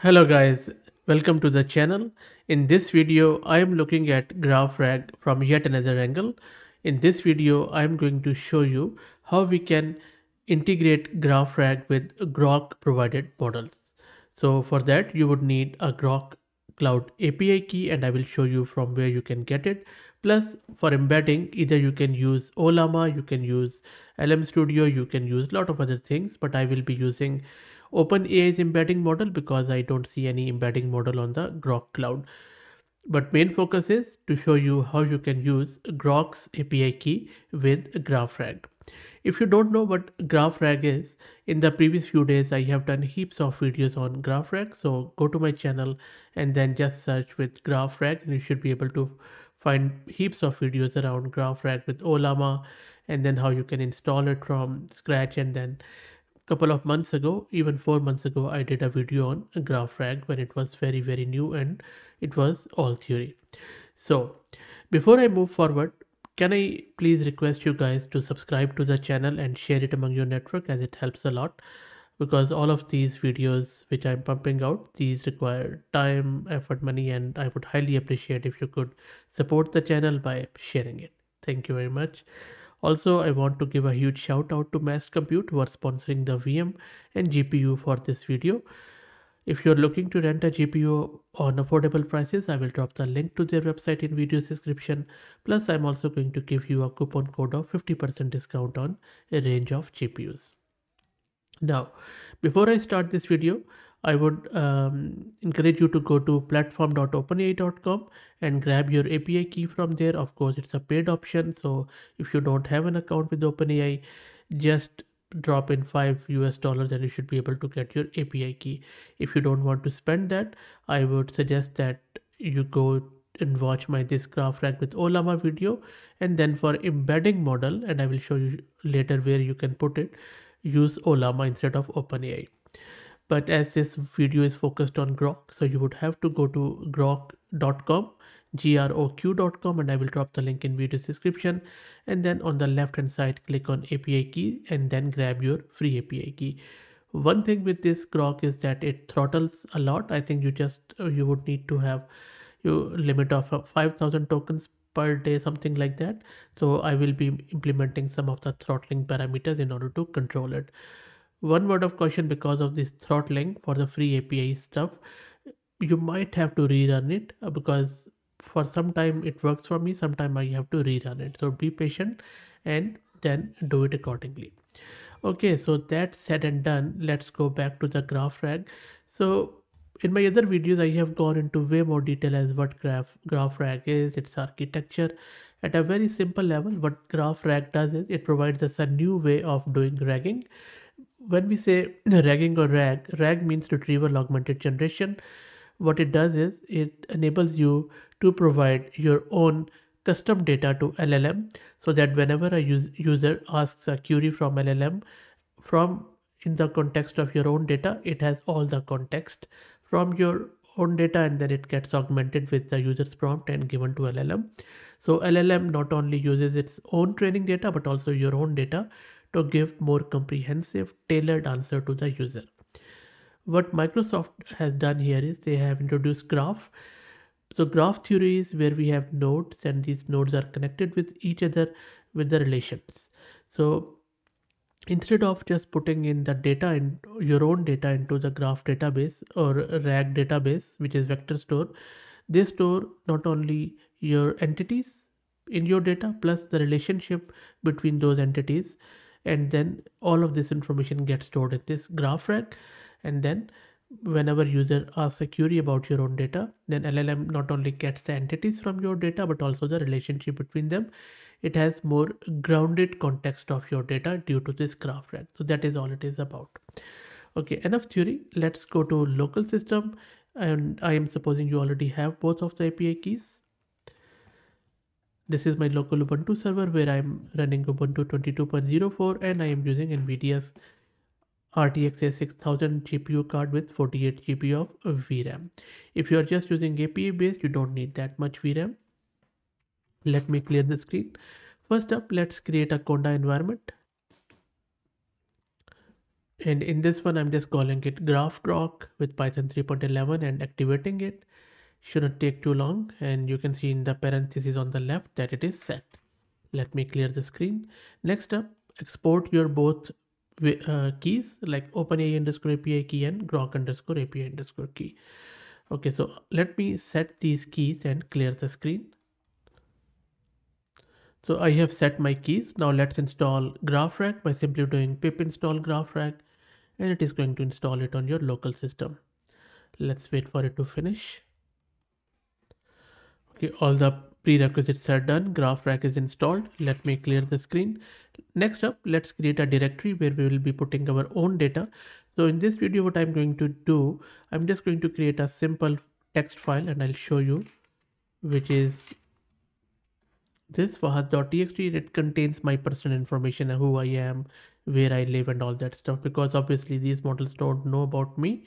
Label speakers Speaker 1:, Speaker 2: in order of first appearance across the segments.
Speaker 1: Hello guys, welcome to the channel. In this video, I am looking at GraphRag from yet another angle. In this video, I am going to show you how we can integrate GraphRag with Groq provided models. So for that, you would need a Groq Cloud API key and I will show you from where you can get it. Plus for embedding, either you can use Ollama, you can use LM Studio, you can use a lot of other things, but I will be using OpenAI's embedding model because I don't see any embedding model on the Groq cloud. But main focus is to show you how you can use Groq's API key with GraphRag. If you don't know what GraphRag is, in the previous few days I have done heaps of videos on GraphRag. So go to my channel and then just search with GraphRag and you should be able to find heaps of videos around GraphRag with Ollama and then how you can install it from scratch and then couple of months ago even four months ago i did a video on graphrag when it was very very new and it was all theory. So before i move forward can i please request you guys to subscribe to the channel and share it among your network as it helps a lot? Because all of these videos which i'm pumping out these require time effort money and i would highly appreciate if you could support the channel by sharing it. Thank you very much also, I want to give a huge shout out to Massed Compute who are sponsoring the VM and GPU for this video. If you're looking to rent a GPU on affordable prices, I will drop the link to their website in video description. Plus, I'm also going to give you a coupon code of 50% discount on a range of GPUs. Now, before I start this video, I would um, encourage you to go to platform.openai.com and grab your API key from there. Of course, it's a paid option. So if you don't have an account with OpenAI, just drop in 5 US dollars and you should be able to get your API key. If you don't want to spend that, I would suggest that you go and watch my this GraphRag with Ollama video and then for embedding model and I will show you later where you can put it use Ollama instead of OpenAI but as this video is focused on Groq, so you would have to go to groq.com, groq.com, and I will drop the link in video description. And then on the left hand side, click on API key and then grab your free API key. One thing with this Groq is that it throttles a lot. I think you just uh, you would need to have your limit of uh, 5000 tokens per day something like that so i will be implementing some of the throttling parameters in order to control it one word of caution because of this throttling for the free API stuff, you might have to rerun it uh, because for some time it works for me, sometime I have to rerun it. So be patient and then do it accordingly. Okay, so that's said and done. Let's go back to the graph rag. So in my other videos, I have gone into way more detail as what graph graph rag is, its architecture. At a very simple level, what graph rag does is it provides us a new way of doing ragging when we say ragging or rag, rag means retrieval augmented generation. What it does is it enables you to provide your own custom data to LLM so that whenever a user asks a query from LLM from in the context of your own data, it has all the context from your own data and then it gets augmented with the user's prompt and given to LLM. So LLM not only uses its own training data but also your own data to give more comprehensive tailored answer to the user. What Microsoft has done here is they have introduced graph. So graph theory is where we have nodes and these nodes are connected with each other with the relations. So instead of just putting in the data in your own data into the graph database or rag database which is vector store they store not only your entities in your data plus the relationship between those entities and then all of this information gets stored in this GraphRag and then whenever user asks a query about your own data then llm not only gets the entities from your data but also the relationship between them. It has more grounded context of your data due to this GraphRag so that is all it is about. Okay enough theory. Let's go to local system. And i am supposing you already have both of the api keys this is my local Ubuntu server where I'm running Ubuntu 22.04 and I am using NVIDIA's RTX A6000 GPU card with 48 GB of VRAM. If you are just using API based, you don't need that much VRAM. Let me clear the screen. First up, let's create a Conda environment. and in this one I'm just calling it graph groq with Python 3.11 and activating it shouldn't take too long and you can see in the parentheses on the left that it is set let me clear the screen next up export your both uh, keys like OpenAI underscore API key and groq underscore API underscore key okay so let me set these keys and clear the screen so I have set my keys. Now let's install GraphRag by simply doing pip install GraphRag and it is going to install it on your local system. Let's wait for it to finish. Okay, all the prerequisites are done. GraphRag is installed. Let me clear the screen. Next up, let's create a directory where we will be putting our own data. So in this video, what I'm going to do, I'm just going to create a simple text file and I'll show you, which is this fahad.txt it contains my personal information who i am where i live and all that stuff because obviously these models don't know about me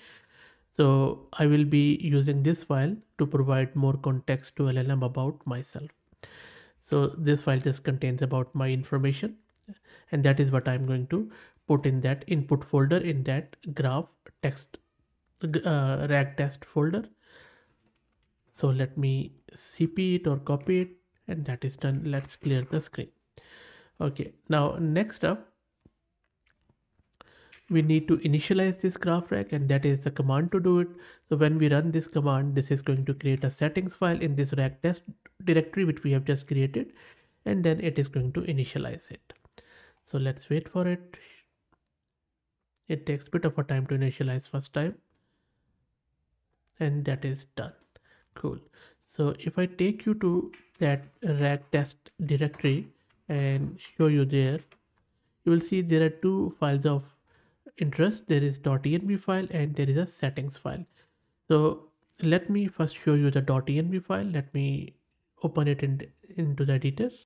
Speaker 1: so i will be using this file to provide more context to llm about myself. So this file just contains about my information and that is what i'm going to put in that input folder in that graph text uh, rag test folder. So let me cp it or copy it and that is done. Let's clear the screen. Okay now next up we need to initialize this graph rag and that is the command to do it. So when we run this command this is going to create a settings file in this rag test directory which we have just created and then it is going to initialize it. So let's wait for it. It takes bit of a time to initialize first time and that is done. Cool. So if i take you to that rag test directory and show you there you will see there are two files of interest there is .env file and there is a settings file. So let me first show you the .env file. Let me open it in, into the details.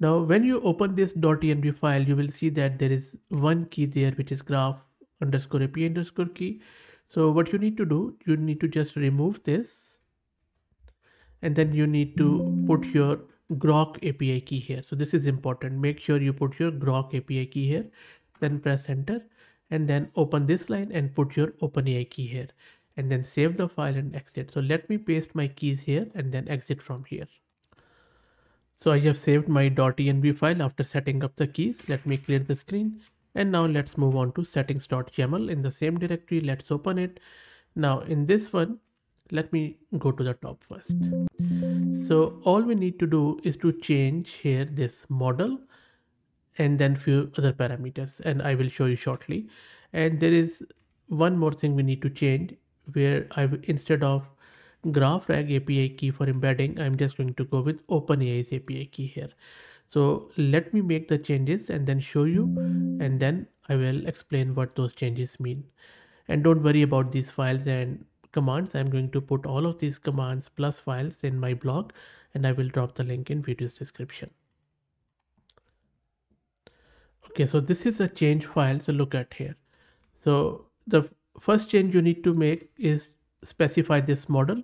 Speaker 1: Now when you open this .env file you will see that there is one key there which is graph underscore api underscore key. So what you need to do you need to just remove this and then you need to put your groq api key here. So this is important. Make sure you put your groq api key here then press enter and then open this line and put your openai key here and then save the file and exit. So let me paste my keys here and then exit from here. So i have saved my .env file after setting up the keys. Let me clear the screen. And now let's move on to settings.yaml in the same directory. Let's open it. Now in this one let me go to the top first. So all we need to do is to change here this model and then few other parameters and I will show you shortly and there is one more thing we need to change where I instead of GraphRag API key for embedding I'm just going to go with OpenAI's API key here so let me make the changes and then show you and then I will explain what those changes mean and don't worry about these files and commands. I'm going to put all of these commands plus files in my blog and I will drop the link in video's description. Okay, so this is a change file. So look at here. So the first change you need to make is specify this model.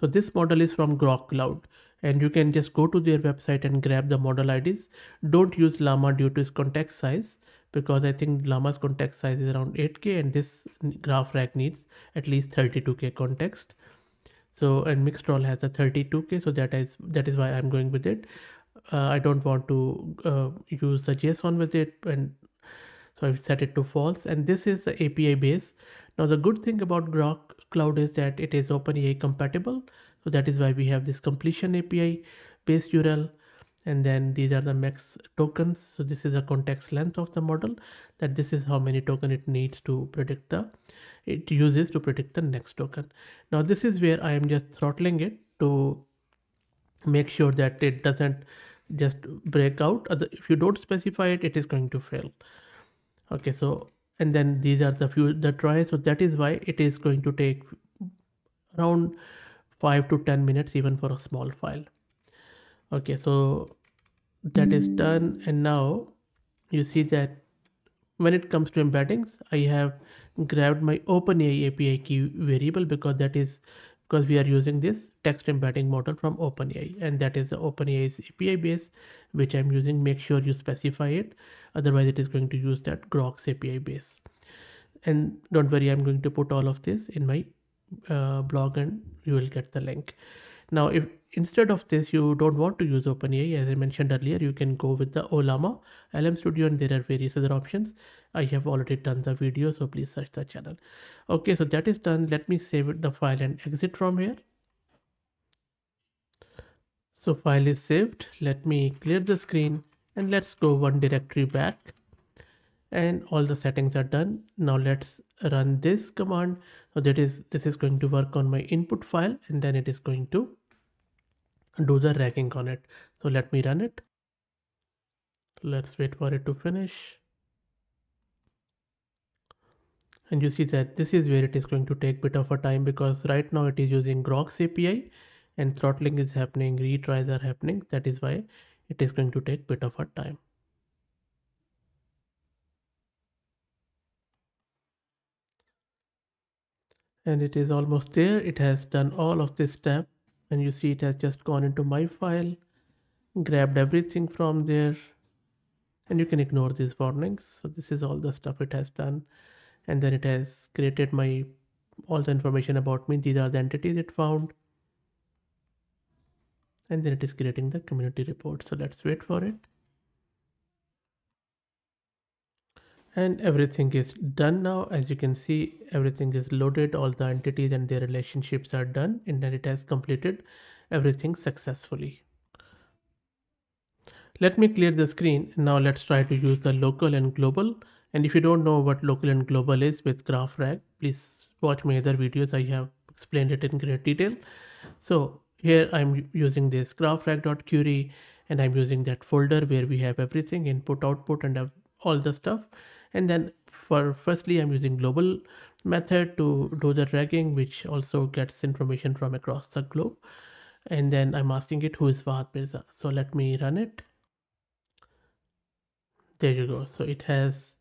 Speaker 1: So this model is from Groq Cloud and you can just go to their website and grab the model IDs. Don't use Llama due to its context size because I think Llama's context size is around 8k and this graph rag needs at least 32k context. So and Mixtral has a 32k, so that is that is why I'm going with it. Uh, I don't want to uh, use the JSON with it, and so I've set it to false. And this is the API base. Now the good thing about Groq Cloud is that it is OpenAI compatible. So that is why we have this completion API base URL and then these are the max tokens so this is a context length of the model that this is how many token it needs to predict the it uses to predict the next token now this is where i am just throttling it to make sure that it doesn't just break out. If you don't specify it it is going to fail. Okay so and then these are the few the tries. So that is why it is going to take around 5 to 10 minutes even for a small file. Okay so that is hmm. done. And now you see that when it comes to embeddings i have grabbed my openai api key variable because that is because we are using this text embedding model from OpenAI and that is the OpenAI's API base which I'm using. Make sure you specify it, otherwise it is going to use that Groq's API base. And don't worry, I'm going to put all of this in my uh, blog and you will get the link. Now, if instead of this you don't want to use OpenAI, as I mentioned earlier, you can go with the Ollama LM Studio and there are various other options. I have already done the video, so please search the channel. Okay, so that is done. Let me save the file and exit from here. So file is saved. Let me clear the screen and let's go one directory back and all the settings are done. Now let's run this command. So that is, this is going to work on my input file and then it is going to do the RAGing on it. So let me run it. Let's wait for it to finish. And you see that this is where it is going to take bit of a time because right now it is using Groq's API and throttling is happening, retries are happening. That is why it is going to take bit of a time. And it is almost there. It has done all of this step and you see it has just gone into my file grabbed everything from there and you can ignore these warnings. So this is all the stuff it has done. And then it has created my all the information about me. These are the entities it found. And then it is creating the community report. So let's wait for it and everything is done now. As you can see everything is loaded. All the entities and their relationships are done. And then it has completed everything successfully. Let me clear the screen. Now let's try to use the local and global. And if you don't know what local and global is with GraphRag please watch my other videos. I have explained it in great detail. So here I'm using this graphrag.query and I'm using that folder where we have everything input output and all the stuff and then for firstly i'm using global method to do the RAGing which also gets information from across the globe. And then i'm asking it who is Fahad Mirza. So let me run it. There you go. So it has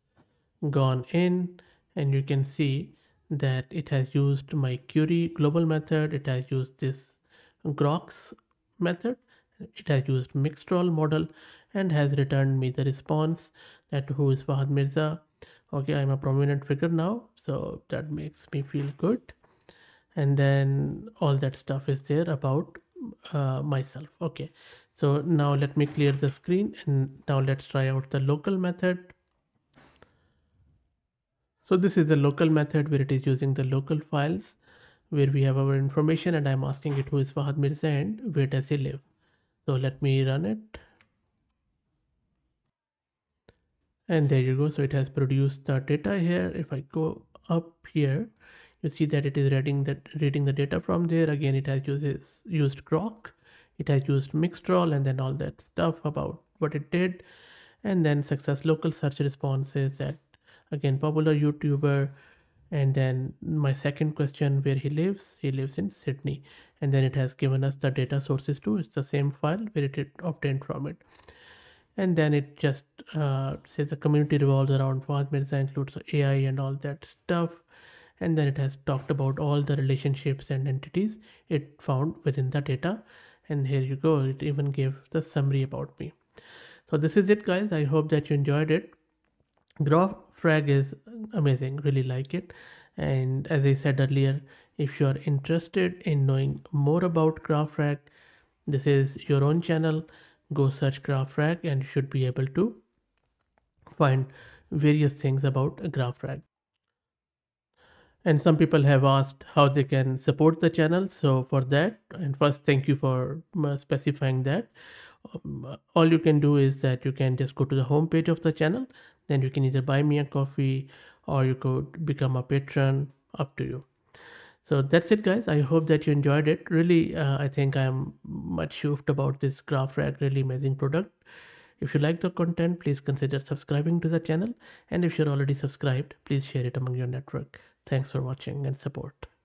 Speaker 1: gone in and you can see that it has used my query global method. It has used this Groq's method it has used Mixtral model and has returned me the response that who is Fahad Mirza. Okay, I'm a prominent figure now, so that makes me feel good. And then all that stuff is there about uh, myself. Okay, so now let me clear the screen and now let's try out the local method. So this is the local method where it is using the local files where we have our information and I'm asking it who is Fahad Mirza and where does he live. So let me run it. And there you go. So it has produced the data here. If I go up here, you see that it is reading that reading the data from there. Again, it has uses used Groq. It has used Mixtral and then all that stuff about what it did. And then success local search responses that again popular YouTuber and then my second question where he lives he lives in sydney. And then it has given us the data sources too. It's the same file where it obtained from it. And then it just uh, says the community revolves around Fahad Mirza includes AI and all that stuff. And then it has talked about all the relationships and entities it found within the data. And here you go. It even gave the summary about me. So this is it guys. I hope that you enjoyed it. Graph rag is amazing really like it. And as i said earlier if you are interested in knowing more about GraphRag, this is your own channel. Go search GraphRag and you should be able to find various things about GraphRag and some people have asked how they can support the channel. So for that and first thank you for uh, specifying that. Um, all you can do is that you can just go to the home page of the channel then you can either buy me a coffee or you could become a patron up to you. So that's it guys. I hope that you enjoyed it. Really uh, i think i'm much shocked about this graph GraphRag really amazing product. If you like the content please consider subscribing to the channel. And if you're already subscribed please share it among your network. Thanks for watching and support